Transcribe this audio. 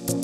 you